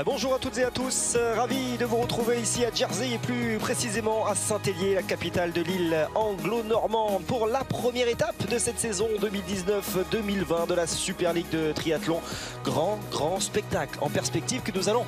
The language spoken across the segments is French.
Ah, bonjour à toutes et à tous, euh, ravi de vous retrouver ici à Jersey et plus précisément à Saint-Hélier, la capitale de l'île anglo-normande pour la première étape de cette saison 2019-2020 de la Super League de triathlon. Grand, grand spectacle en perspective que nous allons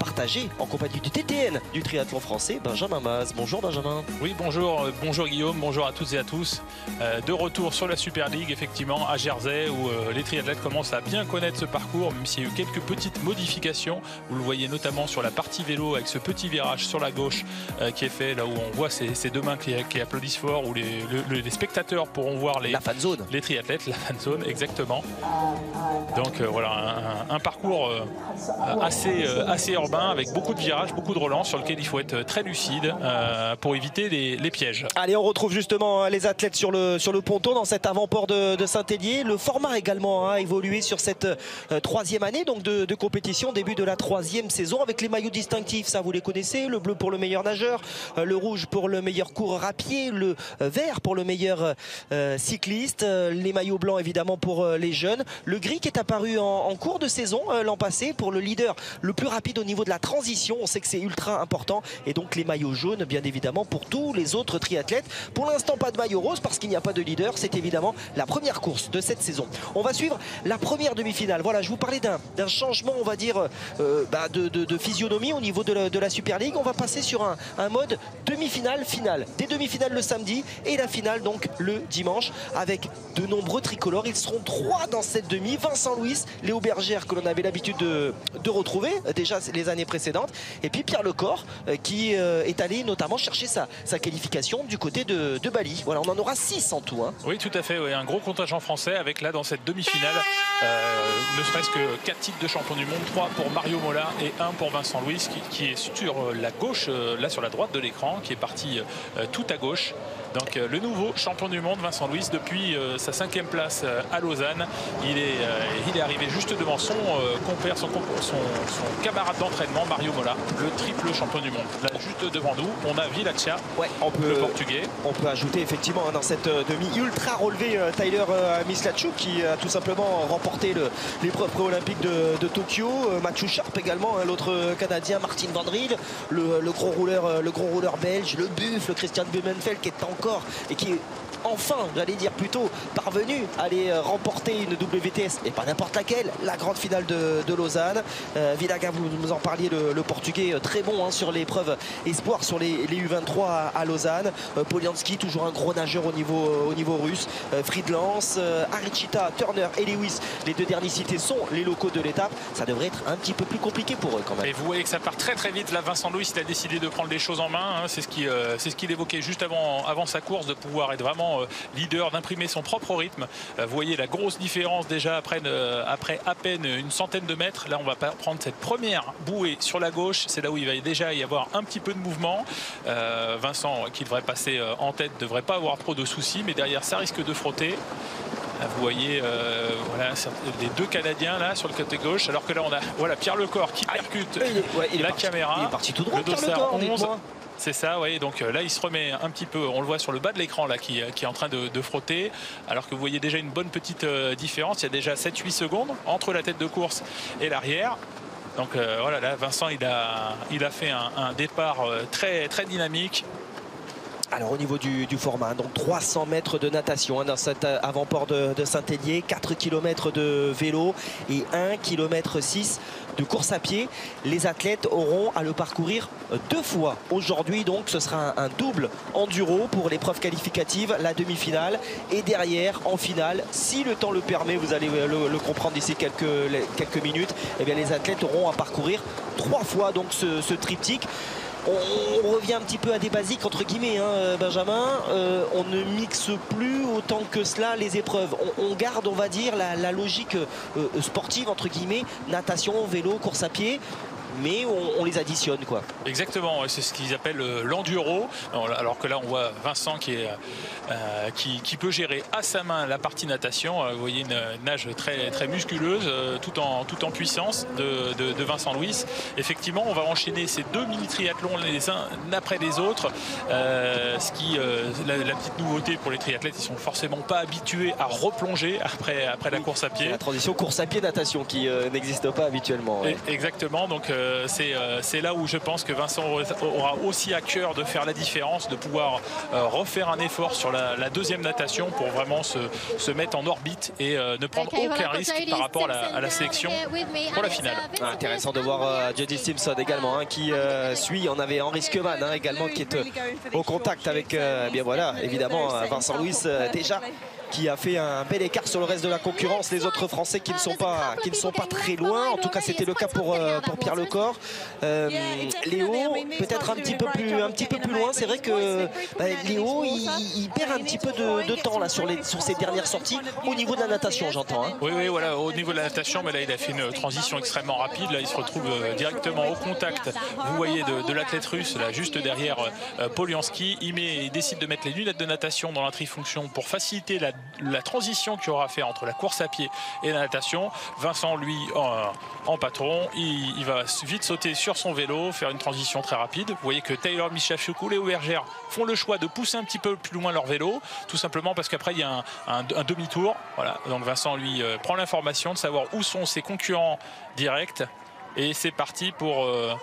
partager en compagnie du TTN du triathlon français, Benjamin Maz. Bonjour Benjamin. Oui, bonjour, euh, bonjour Guillaume, bonjour à toutes et à tous. Euh, de retour sur la Super League, effectivement, à Jersey, où les triathlètes commencent à bien connaître ce parcours, même s'il y a eu quelques petites modifications. Vous le voyez notamment sur la partie vélo avec ce petit virage sur la gauche euh, qui est fait là où on voit ces, deux mains qui, applaudissent fort, où les, spectateurs pourront voir les, la fan zone. les triathlètes, la fan zone, exactement. Donc euh, voilà, un, parcours euh, assez, assez urbain avec beaucoup de virages, beaucoup de relents sur lequel il faut être très lucide pour éviter les, pièges. Allez, on retrouve justement les athlètes sur le, sur le ponton dans cet avant-port de, Saint-Hélier. Le format également a évolué sur cette troisième année donc de, de compétition, début de la troisième saison avec les maillots distinctifs, ça vous les connaissez, le bleu pour le meilleur nageur, euh, le rouge pour le meilleur coureur à pied, le euh, vert pour le meilleur euh, cycliste, les maillots blancs évidemment pour les jeunes, le gris qui est apparu en, cours de saison l'an passé pour le leader le plus rapide au niveau de la transition, on sait que c'est ultra important et donc les maillots jaunes bien évidemment pour tous les autres triathlètes. Pour l'instant pas de maillot rose parce qu'il n'y a pas de leader, c'est évidemment la première course de cette saison. On va suivre la première demi-finale. Voilà, je vous parlais d'un changement on va dire bah, de, physionomie au niveau de la, Super League. On va passer sur un, mode demi-finale, finale. Des demi-finales le samedi et la finale donc le dimanche avec de nombreux tricolores. Ils seront trois dans cette demi. Vincent Louis, Léo Bergère que l'on avait l'habitude de, retrouver euh, déjà les années précédentes. Et puis Pierre Lecor euh, qui euh, est allé notamment chercher sa, qualification du côté de, Bali. Voilà, on en aura six en tout. Hein. Oui, tout à fait. Un gros contingent français avec là dans cette demi-finale ne serait-ce que quatre titres de champion du monde, trois pour Mario Mola et un pour Vincent Louis qui, est sur euh, la gauche, euh, là sur la droite de l'écran, qui est parti euh, tout à gauche. Donc le nouveau champion du monde, Vincent Louis, depuis sa cinquième place à Lausanne, il est, il est arrivé juste devant son compère, son, son, camarade d'entraînement, Mario Mola, le triple champion du monde. Là, juste devant nous, on a Vilaccia, ouais, on peut, le portugais. On peut ajouter effectivement hein, dans cette demi ultra relevée Tyler Mislachuk qui a tout simplement remporté l'épreuve pré-olympique de, Tokyo. Mathieu Sharp également, hein, l'autre Canadien, Martin Vandril, le, le, gros rouleur, le gros rouleur belge, le buffle Christian Blumenfeld qui est encore et qui enfin, j'allais dire plutôt, parvenu à aller euh, remporter une WTS, et pas n'importe laquelle, la grande finale de, Lausanne. Euh, Villaga, vous nous en parliez, le, portugais euh, très bon hein, sur l'épreuve espoir sur les, U23 à, Lausanne. Polianski, toujours un gros nageur au niveau, au niveau russe. Friedlands, Arichita, Turner et Lewis, les deux derniers cités sont les locaux de l'étape. Ça devrait être un petit peu plus compliqué pour eux quand même. Et vous voyez que ça part très très vite. Là, Vincent Louis il a décidé de prendre les choses en main. Hein. C'est ce qu'il évoquait juste avant, avant sa course, de pouvoir être vraiment euh, leader, d'imprimer son propre rythme. Euh, vous voyez la grosse différence déjà après, euh, après à peine une centaine de mètres. Là, on va prendre cette première bouée sur la gauche. C'est là où il va déjà y avoir un petit peu de mouvement. Vincent, qui devrait passer en tête, ne devrait pas avoir trop de soucis, mais derrière, ça risque de frotter. Vous voyez voilà, les deux Canadiens là sur le côté gauche, alors que là on a voilà, Pierre Lecor qui percute la caméra. Il est parti tout droit, le Pierre 11. C'est ça, oui. Donc euh, là, il se remet un petit peu, on le voit sur le bas de l'écran là, qui, est en train de, frotter. Alors que vous voyez déjà une bonne petite euh, différence. Il y a déjà 7-8 secondes entre la tête de course et l'arrière. Donc euh, voilà, là, Vincent, il a, il a fait un, départ très, très dynamique. Alors au niveau du, format, donc 300 mètres de natation hein, dans cet avant-port de, Saint-Hélier, 4 km de vélo et 1 km 6 de course à pied. Les athlètes auront à le parcourir deux fois. Aujourd'hui, donc, ce sera un, double enduro pour l'épreuve qualificative, la demi-finale. Et derrière, en finale, si le temps le permet, vous allez le, comprendre d'ici quelques, minutes, eh bien, les athlètes auront à parcourir trois fois donc ce triptyque on, revient un petit peu à des basiques entre guillemets hein, Benjamin. Euh, on ne mixe plus autant que cela les épreuves. On, garde on va dire la, logique euh, sportive entre guillemets. Natation vélo course à pied mais on, les additionne quoi. Exactement, c'est ce qu'ils appellent euh, l'enduro. Alors que là on voit Vincent qui, est, euh, qui, peut gérer à sa main la partie natation. Euh, vous voyez une nage très, très musculeuse tout, en, tout en puissance de, Vincent Louis. Effectivement on va enchaîner ces deux mini triathlons les uns après les autres. ce qui, la, petite nouveauté pour les triathlètes, ils sont forcément pas habitués à replonger après, après la course à pied. La transition course à pied natation qui n'existe pas habituellement. Exactement, donc c'est là où je pense que Vincent aura aussi à cœur de faire la différence, de pouvoir refaire un effort sur la, deuxième natation pour vraiment se, mettre en orbite et ne prendre aucun risque par rapport à la, sélection pour la finale. Ah, intéressant de voir Jody Simpson également hein, qui suit. On avait Henri Skeman hein, également qui est au contact avec, bien voilà, évidemment Vincent Louis déjà qui a fait un bel écart sur le reste de la concurrence. Les autres Français qui ne sont pas, qui ne sont pas très loin. En tout cas, c'était le cas pour, euh, pour Pierre Lecor. Euh, Léo, peut-être un petit peu plus, un petit peu plus loin. C'est vrai que bah, Léo, il, perd un petit peu de, temps là sur, les, sur ses dernières sorties au niveau de la natation, j'entends. Hein. Oui, oui, voilà, au niveau de la natation, mais là, il a fait une transition extrêmement rapide. Là, il se retrouve euh, directement au contact, vous voyez, de, l'athlète russe, là, juste derrière Polianski. Il, met, décide de mettre les lunettes de natation dans la trifonction pour faciliter la la transition qu'il aura fait entre la course à pied et la natation. Vincent, lui, en, patron, il, va vite sauter sur son vélo, faire une transition très rapide. Vous voyez que Taylor, Michafiukou, Léo Bergère font le choix de pousser un petit peu plus loin leur vélo, tout simplement parce qu'après il y a un, demi-tour. Voilà. Donc Vincent, lui, euh, prend l'information de savoir où sont ses concurrents directs. Et c'est parti pour, euh,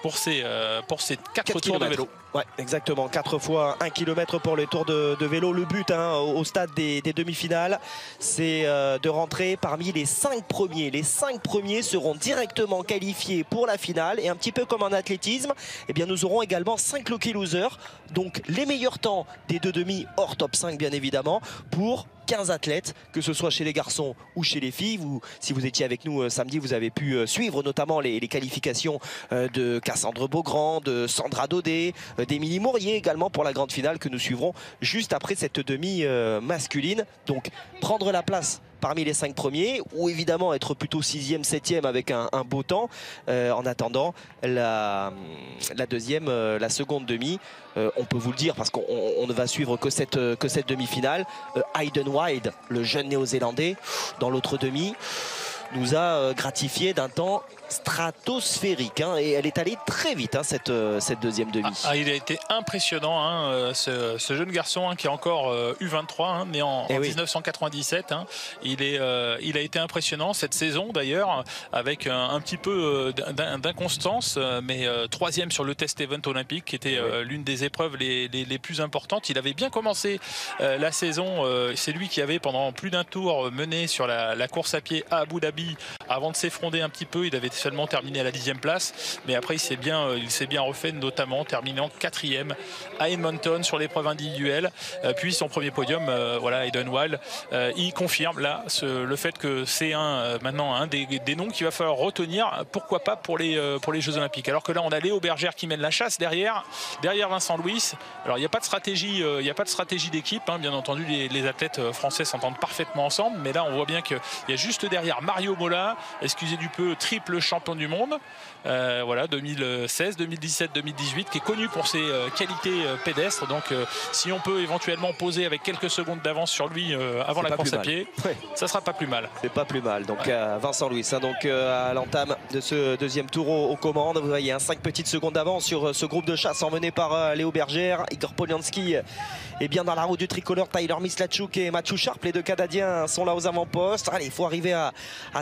pour, ces, euh, pour ces 4, tours de vélo. Ouais, exactement. 4 fois 1 km pour les tours de, vélo. Le but hein, au stade des, demi-finales, c'est euh, de rentrer parmi les 5 premiers. Les 5 premiers seront directement qualifiés pour la finale. Et un petit peu comme en athlétisme, eh bien, nous aurons également 5 lucky losers. Donc les meilleurs temps des deux demi hors top 5 bien évidemment pour 15 athlètes, que ce soit chez les garçons ou chez les filles. Vous, si vous étiez avec nous euh, samedi, vous avez pu euh, suivre notamment les, qualifications de Cassandre Beaugrand, de Sandra Daudet, euh, d'Émilie Mourier également pour la grande finale que nous suivrons juste après cette demi euh, masculine. Donc prendre la place parmi les cinq premiers ou évidemment être plutôt sixième, septième avec un, beau temps euh, en attendant la, deuxième, la seconde demi. on peut vous le dire parce qu'on ne va suivre que cette, que cette demi-finale. Hayden Wide, le jeune néo-zélandais, dans l'autre demi, nous a gratifié d'un temps stratosphérique. Hein, et elle est allée très vite, hein, cette, euh, cette deuxième demi. Ah, ah, il a été impressionnant, hein, euh, ce, jeune garçon qui est encore U23, né en, 1997. Eh il, est, euh, il a été impressionnant cette saison d'ailleurs, avec un, petit peu d'inconstance, mais troisième sur le test event olympique, qui était eh l'une des épreuves les, les, plus importantes. Il avait bien commencé la saison. C'est lui qui avait pendant plus d'un tour mené sur la, la, course à pied à Abu Dhabi avant de s'effondrer un petit peu. Il avait seulement terminé à la dixième place, mais après il s'est bien, euh, il s'est bien refait, notamment terminant quatrième à Edmonton sur l'épreuve individuelle, euh, puis son premier podium, euh, voilà, Eden Wild, il confirme là le fait que c'est un maintenant un des, noms qu'il va falloir retenir, pourquoi pas pour les pour les Jeux Olympiques. Alors que là on a Léo Bergère qui mène la chasse derrière, derrière Vincent Louis. Alors il n'y a pas de stratégie, il n'y a pas de stratégie d'équipe, hein. bien entendu les, athlètes français s'entendent parfaitement ensemble, mais là on voit bien qu'il y a juste derrière Mario Mola, excusez du peu, triple champion du monde, euh, voilà 2016, 2017, 2018, qui est connu pour ses euh, qualités euh, pédestres. Donc si on peut éventuellement poser avec quelques secondes d'avance sur lui avant la course à pied, ça sera pas plus mal. C'est pas plus mal. Donc Vincent Louis, hein, donc à l'entame de ce deuxième tour aux, commandes, vous voyez un 5 petites secondes d'avance sur ce groupe de chasse emmené par Léo Bergère, Igor Polianski est bien dans la roue du tricolore, Tyler Mislachuk et Mathieu Sharp, les deux Canadiens sont là aux avant-postes. Allez, il faut arriver à,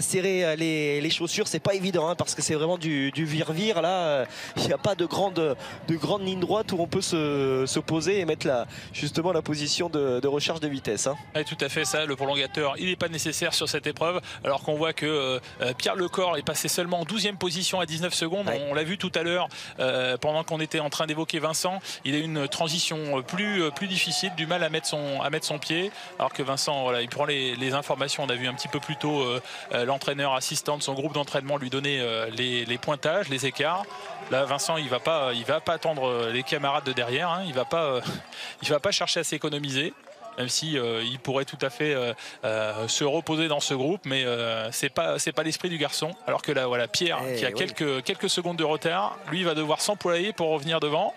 serrer les, les chaussures, c'est pas évident hein, parce que c'est vraiment du, vir-vir. Là, il n'y a pas de grande, de grande ligne droite où on peut se, poser et mettre la, justement la position de, recherche de vitesse. Hein. tout à fait, ça, le prolongateur, il n'est pas nécessaire sur cette épreuve. Alors qu'on voit que euh, Pierre Lecor est passé seulement en 12e position à 19 secondes. On, l'a vu tout à l'heure euh, pendant qu'on était en train d'évoquer Vincent. Il a une transition plus, plus difficile, du mal à mettre son, à mettre son pied. Alors que Vincent, voilà, il prend les, informations. On a vu un petit peu plus tôt euh, l'entraîneur assistant de son groupe d'entraînement lui donner les, les écarts. Là, Vincent, il va pas, il va pas attendre les camarades de derrière. Hein. Il va il va pas chercher à s'économiser même si euh, il pourrait tout à fait euh, euh, se reposer dans ce groupe, mais c'est pas c'est pas l'esprit du garçon. Alors que là, voilà, Pierre, eh qui a quelques quelques secondes de retard, lui va devoir s'employer pour revenir devant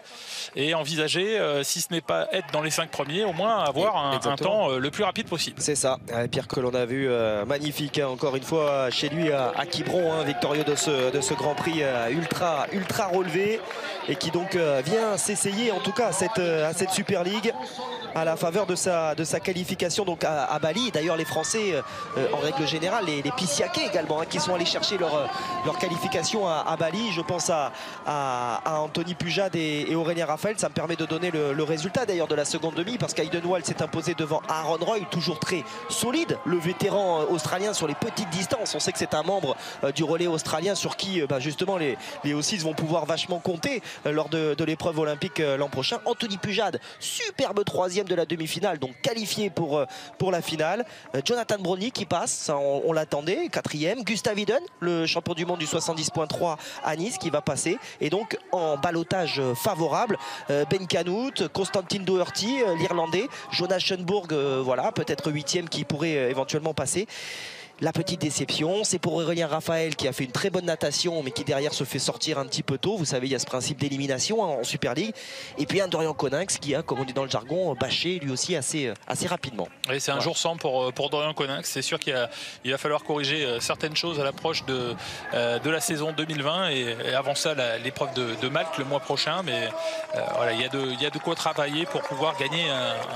et envisager, si ce n'est pas être dans les cinq premiers, au moins avoir un, temps le plus rapide possible. C'est ça, Pierre que l'on a vu magnifique hein, encore une fois chez lui à, Quiberon, hein, victorieux de ce, de ce Grand Prix ultra, ultra relevé et qui donc vient s'essayer en tout cas à cette, à cette Super League à la faveur de sa, de sa qualification donc à, Bali. D'ailleurs, les Français, euh, en règle générale, les, les également, hein, qui sont allés chercher leur, leur qualification à, Bali. Je pense à, à, Anthony Pujade et, Aurélien Raphaël. Ça me permet de donner le, résultat d'ailleurs de la seconde demi parce qu'Aiden Wall s'est imposé devant Aaron Roy, toujours très solide, le vétéran australien sur les petites distances. On sait que c'est un membre du relais australien sur qui bah, justement les, les O6 vont pouvoir vachement compter lors de l'épreuve olympique l'an prochain. Anthony Pujade, superbe troisième de la demi-finale, donc qualifié pour, euh, la finale. Euh, Jonathan Brony qui passe, on, l'attendait, quatrième. Gustav Iden, le champion du monde du 70.3 à Nice qui va passer. Et donc en balotage favorable, euh, Ben Canout, Constantin Doherty, l'Irlandais, Jonas Schoenburg, voilà, peut-être huitième qui pourrait éventuellement passer. La petite déception, c'est pour Aurélien Raphaël qui a fait une très bonne natation mais qui derrière se fait sortir un petit peu tôt. Vous savez, il y a ce principe d'élimination en Super League. Et puis un Dorian Coninx qui a, comme on dit dans le jargon, bâché lui aussi assez, euh, assez rapidement. c'est un jour sans pour, euh, pour Dorian Coninx. C'est sûr qu'il va falloir corriger euh, certaines choses à l'approche de, de la saison 2020 et, avant ça l'épreuve de, Malte le mois prochain. Mais voilà, il y, a de, il y a de quoi travailler pour pouvoir gagner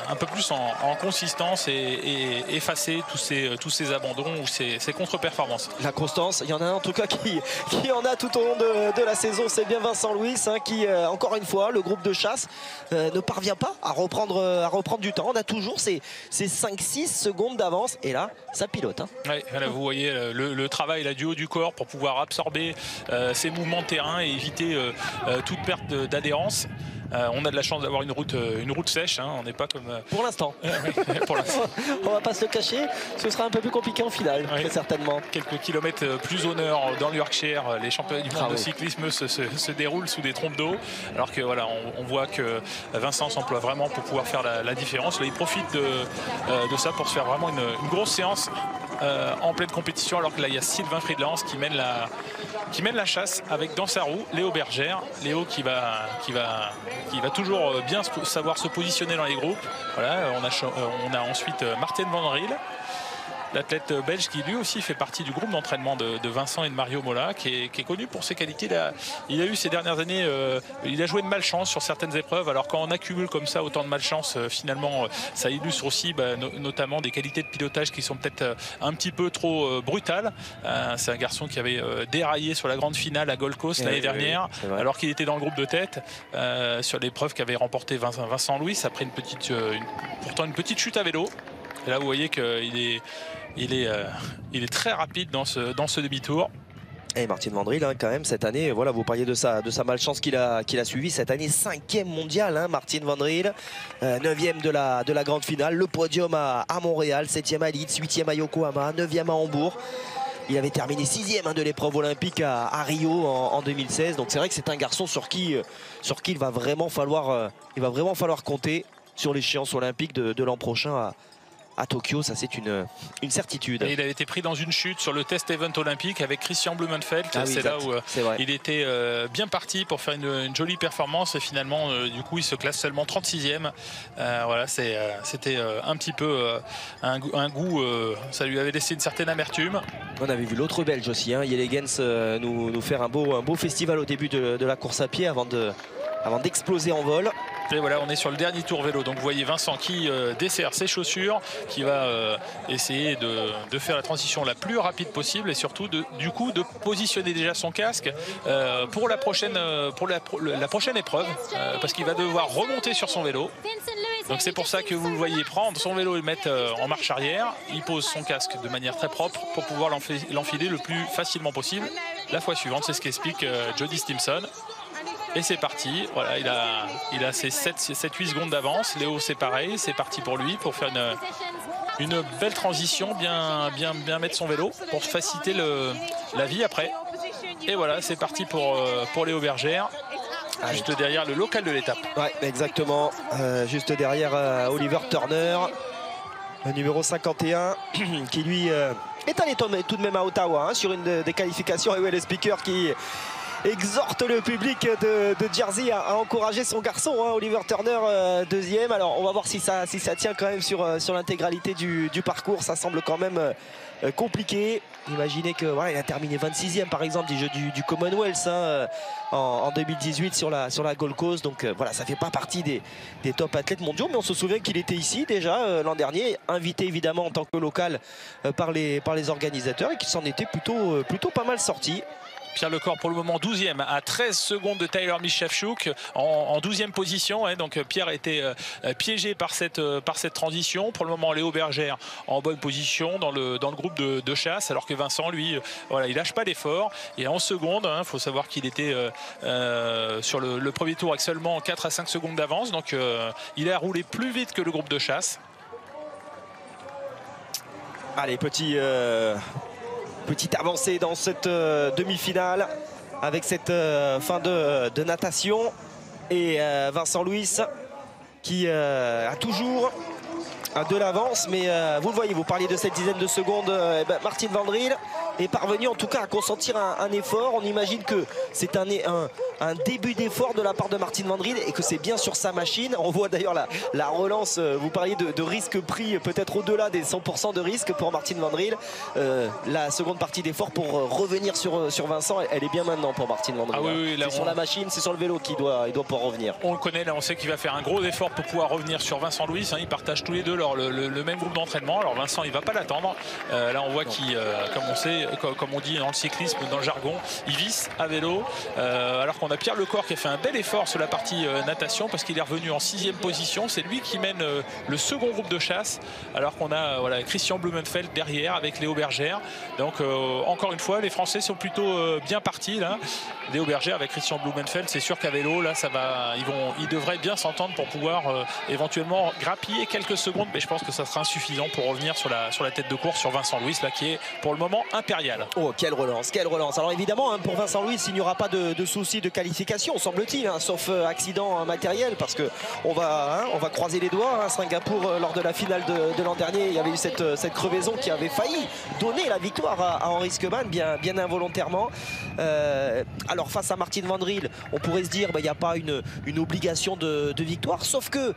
un, peu plus en, consistance et, effacer tous ces, tous ces abandons c'est contre-performance. La constance, il y en a un en tout cas qui, qui en a tout au long de, la saison, c'est bien Vincent Louis hein, qui, euh, encore une fois, le groupe de chasse euh, ne parvient pas à reprendre, euh, à reprendre du temps. On a toujours ces, ces 5-6 secondes d'avance et là, ça pilote. Hein. vous voyez le, travail là, du haut du corps pour pouvoir absorber ces mouvements de terrain et éviter toute perte d'adhérence. Euh, on a de la chance d'avoir une route, euh, une route sèche. Hein. on n'est pas comme. Euh, pour l'instant. on va pas se le cacher. Ce sera un peu plus compliqué en finale, très certainement. Quelques kilomètres plus au nord, dans le Yorkshire, les championnats du monde ah de cyclisme se, déroulent sous des trompes d'eau. Alors que voilà, on, voit que Vincent s'emploie vraiment pour pouvoir faire la, différence. Là, il profite de, ça pour se faire vraiment une, grosse séance en pleine compétition. Alors que là, il y a Sylvain Friedlands qui mène la, qui mène la chasse avec dans sa roue Léo Bergère. Léo qui va, toujours euh, bien savoir se positionner dans les groupes. Voilà, on a, euh, on a ensuite euh, Martin Van Riel l'athlète belge qui lui aussi fait partie du groupe d'entraînement de, Vincent et de Mario Mola, qui est, connu pour ses qualités. Il a, eu ces dernières années, euh, il a joué de malchance sur certaines épreuves. Alors quand on accumule comme ça autant de malchance, euh, finalement, euh, ça illustre aussi bah, notamment des qualités de pilotage qui sont peut-être un petit peu trop brutales. C'est un garçon qui avait déraillé sur la grande finale à Gold Coast l'année dernière, alors qu'il était dans le groupe de tête sur l'épreuve qu'avait remporté Vincent, Louis après une petite, pourtant une petite chute à vélo. Et là, vous voyez qu'il est, il est, euh, il est très rapide dans ce, dans ce demi-tour. Et Martin Vandril, hein, quand même, cette année, voilà, vous parliez de sa, de sa malchance qu'il a, a suivi. Cette année, cinquième mondial, hein, Martin Vandril. Euh, neuvième de la, de la grande finale. Le podium à, à Montréal, septième à Leeds, huitième à Yokohama, neuvième à Hambourg. Il avait terminé sixième hein, de l'épreuve olympique à, Rio en, 2016. Donc c'est vrai que c'est un garçon sur qui, euh, sur qui il, va vraiment falloir, il va vraiment falloir compter sur l'échéance olympique de, de l'an prochain à Tokyo, ça c'est une, une certitude. il avait été pris dans une chute sur le test event olympique avec Christian Blumenfeld. Ah c'est là où euh, il était euh, bien parti pour faire une, jolie performance et finalement euh, du coup il se classe seulement 36e. voilà, c'était un petit peu un, goût, ça lui avait laissé une certaine amertume. On avait vu l'autre belge aussi, hein, Yelegens nous, nous, faire un beau, un beau festival au début de, de la course à pied avant de avant d'exploser en vol. Et voilà, on est sur le dernier tour vélo. Donc vous voyez Vincent qui euh, dessert ses chaussures, qui va euh, essayer de, faire la transition la plus rapide possible et surtout de, du coup de positionner déjà son casque euh, pour, la prochaine, pour la, prochaine épreuve parce qu'il va devoir remonter sur son vélo. Donc c'est pour ça que vous le voyez prendre son vélo et le mettre en marche arrière. Il pose son casque de manière très propre pour pouvoir l'enfiler le plus facilement possible. La fois suivante, c'est ce qu'explique Jody Stimson. Et c'est parti. Voilà, il a, il a ses 7-8 secondes d'avance. Léo, c'est pareil. C'est parti pour lui pour faire une, une, belle transition, bien, bien, bien mettre son vélo pour faciliter le, la vie après. Et voilà, c'est parti pour, euh, pour Léo Bergère. Juste derrière le local de l'étape. Ouais, exactement. Euh, juste derrière euh, Oliver Turner, le numéro 51, qui lui est allé tout de même à Ottawa hein, sur une des qualifications. Et ouais, le speaker qui exhorte le public de, Jersey à, encourager son garçon, hein, Oliver Turner, euh, deuxième. Alors on va voir si ça, tient quand même sur, euh, l'intégralité du, parcours. Ça semble quand même euh, compliqué. Imaginez que voilà, il a terminé 26e par exemple des Jeux du, Commonwealth hein, en, 2018 sur la, Gold Coast. Donc voilà, ça fait pas partie des, top athlètes mondiaux, mais on se souvient qu'il était ici déjà l'an dernier, invité évidemment en tant que local par, les, par les organisateurs et qu'il s'en était plutôt, plutôt pas mal sorti. Pierre Lecor pour le moment 12e à 13 secondes de Tyler Michafchuk en, 12e position. Donc Pierre a été euh, piégé par cette, euh, par cette transition. Pour le moment Léo Bergère en bonne position dans le, groupe de, chasse alors que Vincent lui euh, voilà, il lâche pas d'effort. Et en seconde, il hein, faut savoir qu'il était sur le, premier tour avec seulement 4 à 5 secondes d'avance. Donc il a roulé plus vite que le groupe de chasse. Allez, petit, Petite avancée dans cette euh, demi-finale avec cette euh, fin de, natation. Et euh, Vincent Louis qui a toujours de l'avance. Mais vous le voyez, vous parliez de cette dizaine de secondes. Eh ben, Martine Vandril est parvenu en tout cas à consentir un, effort. On imagine que c'est un, un, début d'effort de la part de Martine Vandril et que c'est bien sur sa machine. On voit d'ailleurs la, la, relance, euh, vous parliez de, risque pris peut-être au-delà des 100% de risque pour Martine Vandril. Euh, la seconde partie d'effort pour euh, revenir sur, sur Vincent, elle est bien maintenant pour Martine Vandril. Ah oui, c'est sur la machine, c'est sur le vélo qu'il doit, il doit pouvoir revenir. On le connaît, là on sait qu'il va faire un gros effort pour pouvoir revenir sur Vincent Louis. Hein. ils partagent tous les deux leur, le, même groupe d'entraînement. Alors Vincent il va pas l'attendre. là on voit qu'il, comme on sait, comme on dit dans le cyclisme, dans le jargon, il visse à vélo. Euh, alors qu'on a Pierre Lecor qui a fait un bel effort sur la partie euh, natation parce qu'il est revenu en sixième position. C'est lui qui mène euh, le second groupe de chasse. Alors qu'on a voilà, Christian Blumenfeld derrière avec Léo Bergère. Donc encore une fois, les Français sont plutôt bien partis là. Léo Bergère avec Christian Blumenfeld, c'est sûr qu'à vélo, là, ça va, ils, vont, ils devraient bien s'entendre pour pouvoir éventuellement grappiller quelques secondes. Mais je pense que ça sera insuffisant pour revenir sur la, sur la tête de course sur Vincent Louis, là, qui est pour le moment impérial. Oh, quelle relance, quelle relance. Alors évidemment, hein, pour Vincent Louis, il n'y aura pas de, soucis de qualification, semble-t-il, hein, sauf euh, accident matériel, parce que on va, hein, croiser les doigts. Singapour, euh, lors de la finale de, l'an dernier, il y avait eu cette, euh, cette, crevaison qui avait failli donner la victoire à, Henri Skeban, bien, involontairement. alors face à Martine Vandril, on pourrait se dire, bah, il n'y a pas une, obligation de victoire, sauf que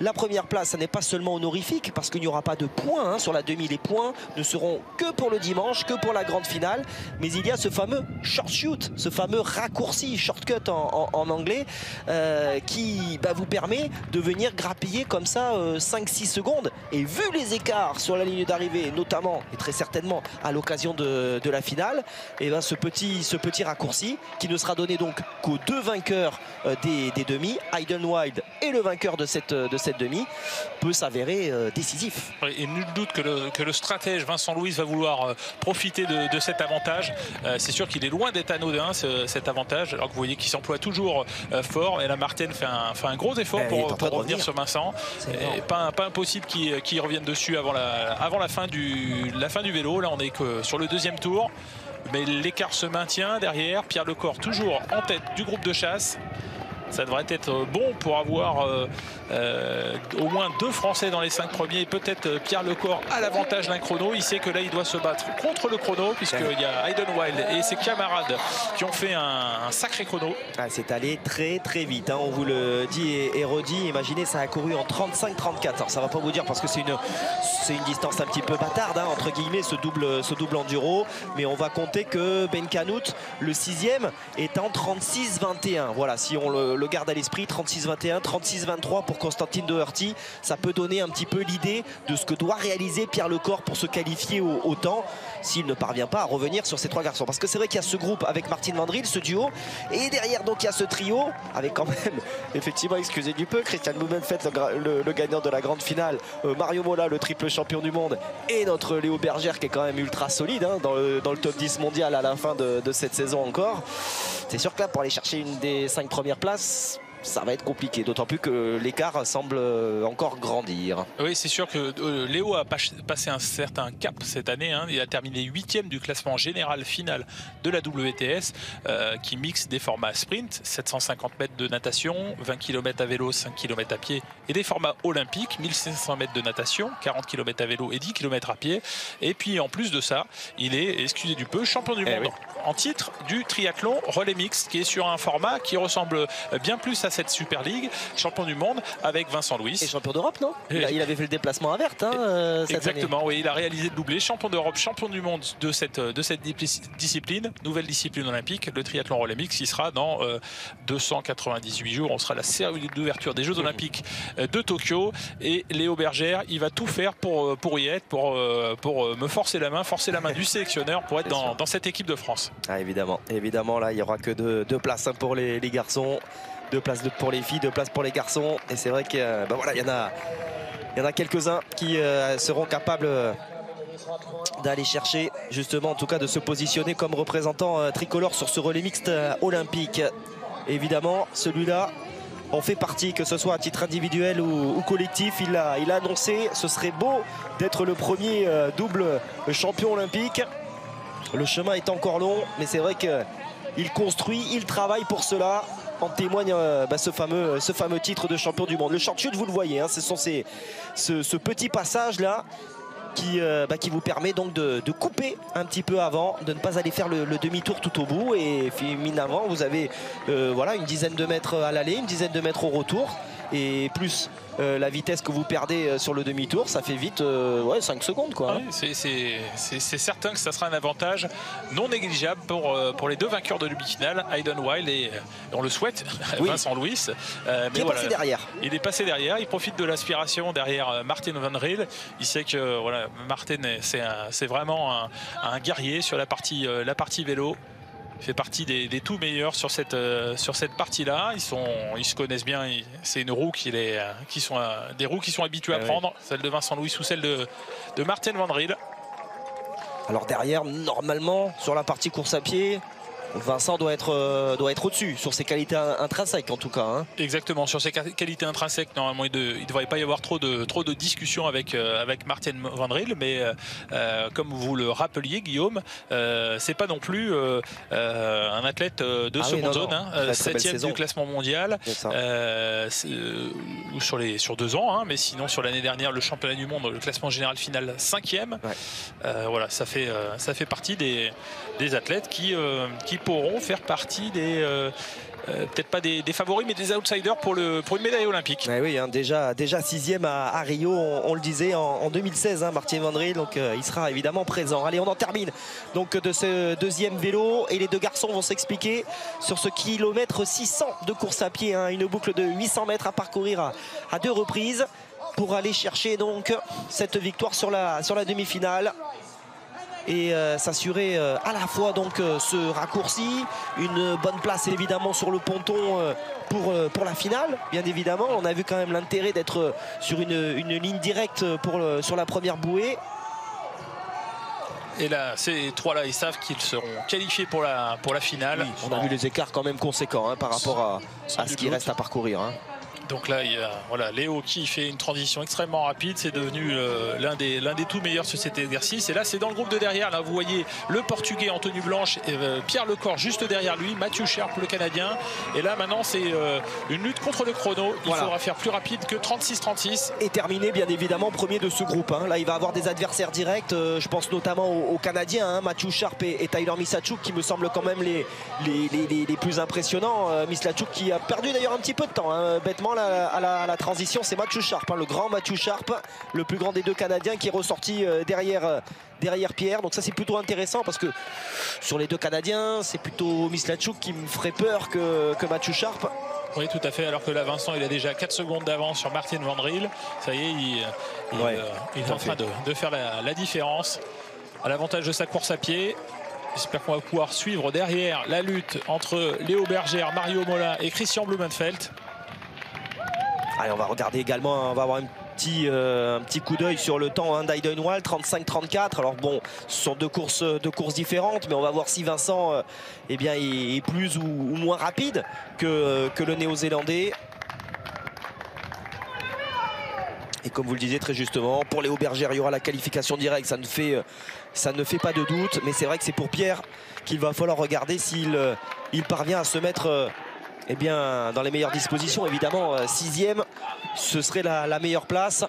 la première place, ça n'est pas seulement honorifique parce qu'il n'y aura pas de points hein, sur la demi. Les points ne seront que pour le dimanche, que pour la grande finale. Mais il y a ce fameux short shoot, ce fameux raccourci, shortcut en, anglais, euh, qui bah, vous permet de venir grappiller comme ça 5-6 euh, secondes. Et vu les écarts sur la ligne d'arrivée, notamment et très certainement à l'occasion de, la finale, et eh ben, ce, petit, ce petit raccourci qui ne sera donné donc qu'aux deux vainqueurs euh, des, des, demi, Hayden Wild et le vainqueur de cette, de cette demi peut s'avérer euh, décisif. Et nul doute que le, que le, stratège Vincent Louis va vouloir euh, profiter de, cet avantage. Euh, c'est sûr qu'il est loin d'être anodin cet avantage, alors que vous voyez qu'il s'emploie toujours fort. Et la Martienne fait un, fait un gros effort eh, pour, revenir, sur Vincent. Et pas, pas impossible qu'il revienne dessus avant, la, avant la, fin du, la fin du vélo. Là, on est que sur le deuxième tour mais l'écart se maintient derrière. Pierre Lecor toujours en tête du groupe de chasse ça devrait être bon pour avoir euh, euh, au moins deux Français dans les cinq premiers. Peut-être euh, Pierre Lecor à l'avantage d'un chrono. Il sait que là, il doit se battre contre le chrono, puisqu'il y a Hayden Wild et ses camarades qui ont fait un, sacré chrono. Ah, c'est allé très très vite. Hein. On vous le dit et, redit. Imaginez, ça a couru en 35-34. Alors, ça va pas vous dire parce que c'est une, une distance un petit peu bâtarde, hein, entre guillemets, ce double, ce double enduro. Mais on va compter que Ben Canout, le sixième, est en 36-21. Voilà, si on le garde à l'esprit. 36-21, 36-23 pour Constantine Doherty. Ça peut donner un petit peu l'idée de ce que doit réaliser Pierre Lecor pour se qualifier au, temps s'il ne parvient pas à revenir sur ces trois garçons. Parce que c'est vrai qu'il y a ce groupe avec Martine Vandril, ce duo. Et derrière, donc, il y a ce trio avec quand même, effectivement, excusez du peu, Christian Blumenfeld, le, le, gagnant de la grande finale, euh, Mario Mola, le triple champion du monde, et notre Léo Bergère qui est quand même ultra solide hein, dans, le, top 10 mondial à la fin de, de cette saison encore. C'est sûr que là, pour aller chercher une des cinq premières places, ça va être compliqué. D'autant plus que l'écart semble encore grandir. Oui, c'est sûr que euh, Léo a passé un certain cap cette année. Hein. Il a terminé huitième du classement général final de la WTS euh, qui mixe des formats sprint, 750 mètres de natation, 20 km à vélo, 5 km à pied et des formats olympiques, 1500 mètres de natation, 40 km à vélo et 10 km à pied. Et puis en plus de ça, il est, excusez du peu, champion du eh monde en titre du triathlon relais mixte qui est sur un format qui ressemble bien plus à cette Super League, champion du monde avec Vincent Louis. Et champion d'Europe, non il, avait fait le déplacement à Verte hein, euh, Exactement, oui, il a réalisé le doublé, champion d'Europe, champion du monde de cette, de cette discipline, nouvelle discipline olympique, le triathlon relais mixte qui sera dans 298 euh, jours. On sera la série d'ouverture des Jeux olympiques euh, de Tokyo. Et Léo Bergère, il va tout faire pour, pour y être, pour, pour me forcer la main, forcer la main du sélectionneur pour être dans, dans, cette équipe de France. Ah, évidemment, évidemment, là, il n'y aura que deux, places hein, pour les, les garçons deux places pour les filles, deux places pour les garçons. Et c'est vrai qu'il ben voilà, y en a, y en a quelques-uns qui euh, seront capables euh, d'aller chercher justement en tout cas de se positionner comme représentant euh, tricolore sur ce relais mixte olympique. Évidemment, celui-là en fait partie, que ce soit à titre individuel ou, collectif. Il a, il a annoncé, ce serait beau d'être le premier double champion olympique. Le chemin est encore long, mais c'est vrai qu'il construit, il travaille pour cela en témoigne euh, bah, ce, fameux, ce fameux titre de champion du monde. Le short shoot, vous le voyez, hein, ce sont ce, petit passage là qui, euh, bah, vous permet donc de, couper un petit peu avant, de ne pas aller faire le, demi-tour tout au bout. Et finalement, vous avez euh, voilà, une dizaine de mètres à l'aller, une dizaine de mètres au retour. Et plus euh, la vitesse que vous perdez euh, sur le demi-tour, ça fait vite euh, ouais, 5 secondes. Quoi. c'est certain que ça sera un avantage non négligeable pour, pour les deux vainqueurs de l'UBI-finale, Hayden Wild et on le souhaite, Vincent Louis. il est passé derrière. Il est passé derrière, il profite de l'aspiration derrière Martin Van Riel. Il sait que voilà, Martin, c'est vraiment un, un, guerrier sur la partie, la partie vélo fait partie des, tout meilleurs sur cette, euh, sur cette partie-là. Ils, sont, ils se connaissent bien. C'est une roue qui, les, qui sont euh, des roues qui sont habituées à ah prendre, celle de Vincent Louis ou celle de, de Martin Van Riel. Alors derrière, normalement, sur la partie course à pied, Vincent doit être, euh, doit être au-dessus sur ses qualités intrinsèques en tout cas. Hein. Exactement, sur ses qualités intrinsèques, normalement il ne devrait pas y avoir trop de, trop de discussions avec, euh, avec Martin Van Riel, mais euh, comme vous le rappeliez Guillaume, c'est pas non plus un athlète de ah seconde zone, hein, septième du classement mondial, ou sur, les, sur deux ans, hein, mais sinon sur l'année dernière le championnat du monde, le classement général final cinquième. voilà, ça fait, ça fait partie des, des athlètes qui, qui pourront faire partie des euh, euh, peut-être pas des, favoris mais des outsiders pour, le, pour une médaille olympique. oui, hein, déjà, sixième à, Rio, on, le disait en, 2016, hein, Martin Vandry, donc euh, il sera évidemment présent. Allez, on en termine donc de ce deuxième vélo et les deux garçons vont s'expliquer sur ce kilomètre 600 de course à pied, hein, une boucle de 800 mètres à parcourir à, deux reprises pour aller chercher donc cette victoire sur la demi-finale et euh, s'assurer euh, à la fois donc euh, ce raccourci, une bonne place évidemment sur le ponton pour, pour la finale, bien évidemment. On a vu quand même l'intérêt d'être sur une, ligne directe pour sur la première bouée. Et là, ces trois-là, ils savent qu'ils seront qualifiés pour la, pour la finale. on a vu les écarts quand même conséquents hein, par rapport à, à ce qui reste à parcourir. Hein. Donc là, il y a voilà, Léo qui fait une transition extrêmement rapide. C'est devenu euh, l'un des, des tout meilleurs sur cet exercice. Et là, c'est dans le groupe de derrière. Là, vous voyez le Portugais en tenue blanche, et, euh, Pierre Lecor juste derrière lui, Mathieu Sharp, le Canadien. Et là, maintenant, c'est euh, une lutte contre le chrono. Il faudra faire plus rapide que 36-36. Et terminer, bien évidemment, premier de ce groupe. Hein. Là, il va avoir des adversaires directs. je pense notamment aux, Canadiens, hein. Mathieu Sharp et, Tyler Misachuk, qui me semblent quand même les, les, plus impressionnants. Misachuk qui a perdu d'ailleurs un petit peu de temps, hein, bêtement, à la la transition, c'est Mathieu Sharp, hein, le grand Mathieu Sharp, le plus grand des deux Canadiens qui est ressorti euh, derrière, euh, derrière Pierre. Donc ça c'est plutôt intéressant parce que sur les deux Canadiens, c'est plutôt Mislachuk qui me ferait peur que, que Mathieu Sharp. Oui, tout à fait. Alors que là, Vincent, il a déjà 4 secondes d'avance sur Martin Vandril. Ça y est, il, euh, est en train de, faire la, la différence à l'avantage de sa course à pied. J'espère qu'on va pouvoir suivre derrière la lutte entre Léo Berger, Mario Mola et Christian Blumenfeld. Allez, on va regarder également, on va avoir un petit coup d'œil sur le temps hein, Wall 35-34 alors bon ce sont deux courses, deux courses différentes mais on va voir si Vincent eh bien, est, plus ou, moins rapide que, le néo-zélandais et comme vous le disiez très justement, pour Léo Bergère, il y aura la qualification directe. Ça ne fait, pas de doute. Mais c'est vrai que c'est pour Pierre qu'il va falloir regarder s'il il parvient à se mettre eh bien, dans les meilleures dispositions. Évidemment, sixième, ce serait la meilleure place.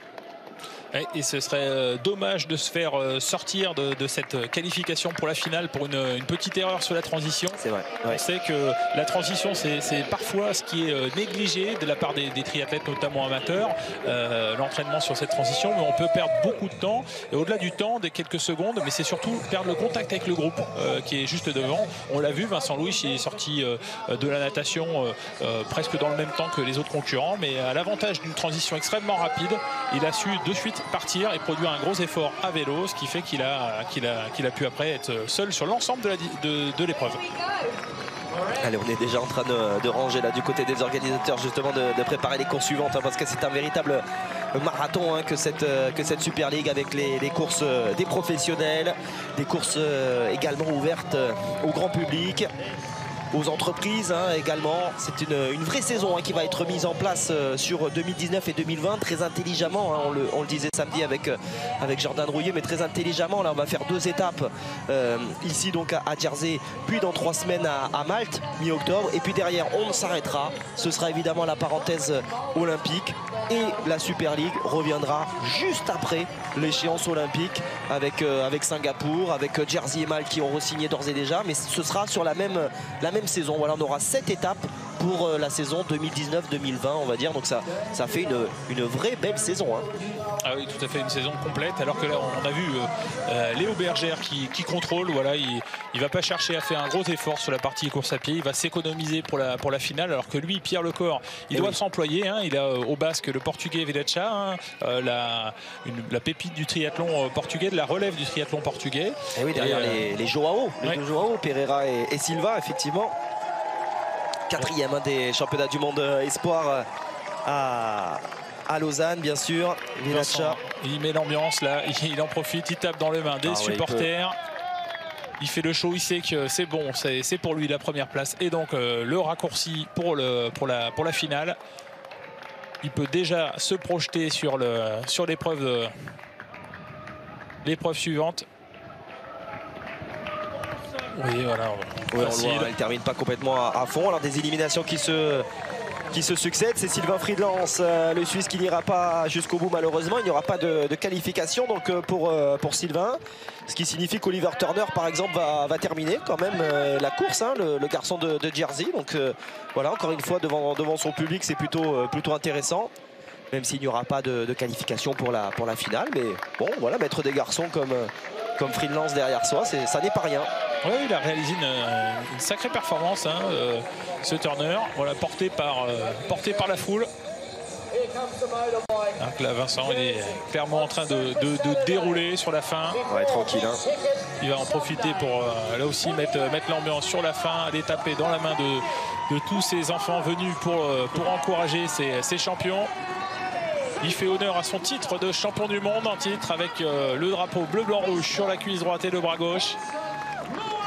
Et ce serait euh, dommage de se faire euh, sortir de, cette qualification pour la finale pour une, petite erreur sur la transition. C'est vrai. On sait que la transition, c'est parfois ce qui est euh, négligé de la part des, triathlètes, notamment amateurs, l'entraînement sur cette transition. Mais on peut perdre beaucoup de temps. Et au-delà du temps, des quelques secondes, mais c'est surtout perdre le contact avec le groupe qui est juste devant. On l'a vu, Vincent Louis est sorti de la natation presque dans le même temps que les autres concurrents. Mais à l'avantage d'une transition extrêmement rapide, il a su de suite partir et produire un gros effort à vélo, ce qui fait qu'il a, qu'il a, qu'il a pu après être seul sur l'ensemble de l'épreuve. Allez, on est déjà en train de, ranger là du côté des organisateurs justement de, préparer les courses suivantes hein, parce que c'est un véritable marathon hein, que, cette, que cette Super League avec les, courses euh, des professionnels, des courses euh, également ouvertes euh, au grand public aux entreprises hein, également. C'est une, vraie saison hein, qui va être mise en place euh, sur 2019 et 2020 très intelligemment. Hein, on, le, disait samedi avec, euh, avec Jordan mais très intelligemment. Là, on va faire deux étapes euh, ici donc à, Jersey, puis dans trois semaines à, Malte, mi-octobre. Et puis derrière, on s'arrêtera. Ce sera évidemment la parenthèse olympique. Et la Super League reviendra juste après l'échéance olympique avec, avec Singapour, avec Jersey et Malte qui ont re-signé d'ores et déjà. Mais ce sera sur la même, la même saison. Voilà, on aura sept étapes pour euh, la saison 2019-2020, on va dire. Donc ça, ça fait une, une vraie belle saison. Hein. Ah oui, tout à fait, une saison complète. Alors que là, on a vu euh, euh, Léo Bergère qui, contrôle. Voilà, il ne va pas chercher à faire un gros effort sur la partie course à pied. Il va s'économiser pour la, pour la finale. Alors que lui, Pierre Lecor, il eh doit s'employer. Hein. Il a au basque le portugais Vedacha, hein, la, la pépite du triathlon portugais, de la relève du triathlon portugais. Et eh oui, derrière les, les Joao, les Joao, Pereira et Silva, effectivement quatrième des championnats du monde euh, espoir euh, à, à Lausanne, bien sûr. Il met l'ambiance là, il en profite, il tape dans les mains des ah supporters. il, fait le show, il sait que c'est bon, c'est pour lui la première place. Et donc euh, le raccourci pour, le, pour, la, pour la finale. Il peut déjà se projeter sur l'épreuve sur l'épreuve suivante. Oui, voilà. on elle termine pas complètement à, fond. Alors des éliminations qui se qui se succèdent. C'est Sylvain Friedlands, euh, le Suisse qui n'ira pas jusqu'au bout malheureusement. Il n'y aura pas de, qualification donc euh, pour, euh, pour Sylvain. Ce qui signifie qu'Oliver Turner par exemple va, terminer quand même la course, hein, le, garçon de, Jersey. Donc voilà, encore une fois devant, devant son public c'est plutôt, plutôt intéressant. Même s'il n'y aura pas de, qualification pour la, pour la finale. Mais bon voilà, mettre des garçons comme, comme Friedlands derrière soi, ça n'est pas rien. Oui, il a réalisé une, sacrée performance, hein, euh, ce Turner, voilà, porté, par, euh, porté par la foule. Donc là, Vincent, il est clairement en train de, dérouler sur la fin. Ouais, tranquille. Hein. Il va en profiter pour euh, là aussi mettre, mettre l'ambiance sur la fin, aller taper dans la main de, tous ces enfants venus pour, pour encourager ces, champions. Il fait honneur à son titre de champion du monde, un titre avec le drapeau bleu-blanc-rouge sur la cuisse droite et le bras gauche.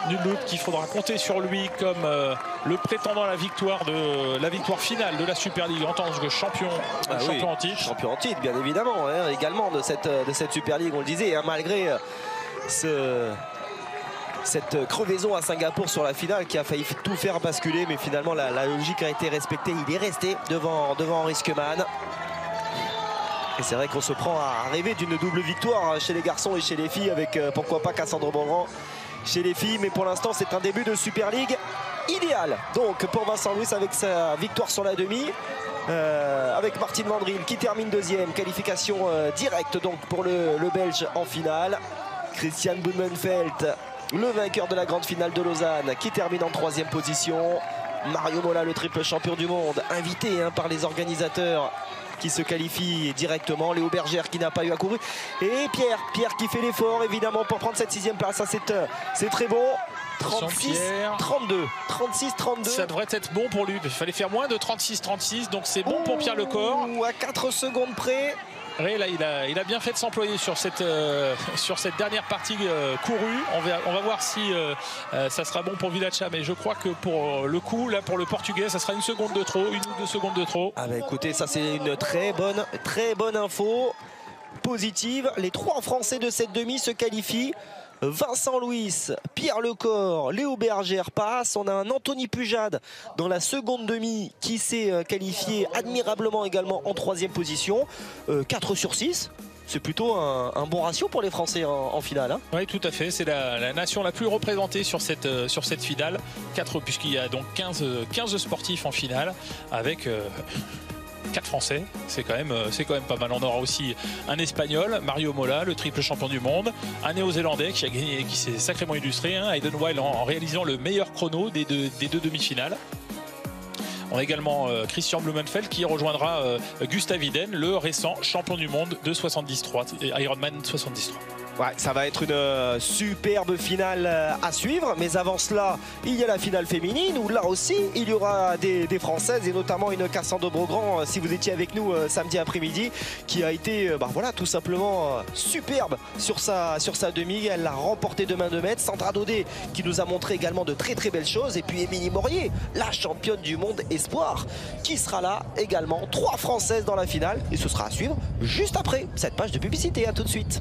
Nul doute qu'il faudra compter sur lui comme euh, le prétendant à la victoire de la victoire finale de la Super League en tant que champion, ah champion en titre. Champion en titre, bien évidemment, hein, également de cette, de cette Super League, on le disait, hein, malgré euh, ce, cette crevaison à Singapour sur la finale qui a failli tout faire basculer, mais finalement la, logique a été respectée. Il est resté devant, devant Henri Et c'est vrai qu'on se prend à rêver d'une double victoire chez les garçons et chez les filles avec euh, pourquoi pas Cassandre Bongrand chez les filles. Mais pour l'instant, c'est un début de Super League idéal. Donc pour Vincent Louis avec sa victoire sur la demi. Euh, avec Martine Vandril qui termine deuxième. Qualification euh, directe donc pour le, Belge en finale. Christian Blumenfeld, le vainqueur de la grande finale de Lausanne, qui termine en troisième position. Mario Mola, le triple champion du monde, invité hein, par les organisateurs qui se qualifie directement. Léo Bergère qui n'a pas eu à courir. Et Pierre, Pierre qui fait l'effort évidemment pour prendre cette sixième place. Ça euh, c'est très bon. 36, 32. 36, 32. Ça devrait être bon pour lui. Il fallait faire moins de 36, 36. Donc c'est bon pour Pierre Lecor. Ou à 4 secondes près. Là, il a, bien fait de s'employer sur cette, euh, dernière partie euh, courue. On va, on va voir si euh, ça sera bon pour Villacha, mais je crois que pour le coup, là, pour le Portugais, ça sera une seconde de trop, une ou deux secondes de trop. Ah bah écoutez, ça c'est une très bonne, très bonne info positive. Les trois Français de cette demi se qualifient. Vincent Louis, Pierre Lecor, Léo Berger passe. On a un Anthony Pujade dans la seconde demi qui s'est euh, qualifié admirablement également en troisième position. 4 euh, sur 6 c'est plutôt un, bon ratio pour les Français en, finale. Hein. Oui, tout à fait. C'est la, nation la plus représentée sur cette, euh, sur finale. 4, puisqu'il y a donc 15, 15 sportifs en finale, avec 4 Français, c'est quand, même, euh, quand même pas mal. On aura aussi un Espagnol, Mario Mola, le triple champion du monde, un Néo-Zélandais qui, a gagné, qui s'est sacrément illustré, hein, Aiden Wild en, réalisant le meilleur chrono des deux, demi-finales. On a également euh, Christian Blumenfeld qui rejoindra euh, Gustav Iden, le récent champion du monde de 73, Ironman 73. Ouais, ça va être une euh, superbe finale euh, à suivre. Mais avant cela, il y a la finale féminine où là aussi, il y aura des, Françaises et notamment une Cassandre Brogrand, euh, si vous étiez avec nous samedi après-midi, qui a été bah, voilà, tout simplement superbe sur sa, sur sa demi. Elle l'a remporté de main de maître. Sandra Daudet qui nous a montré également de très très belles choses. Et puis Émilie Morier, la championne du monde espoir, qui sera là également. Trois Françaises dans la finale. Et ce sera à suivre juste après cette page de publicité. À tout de suite.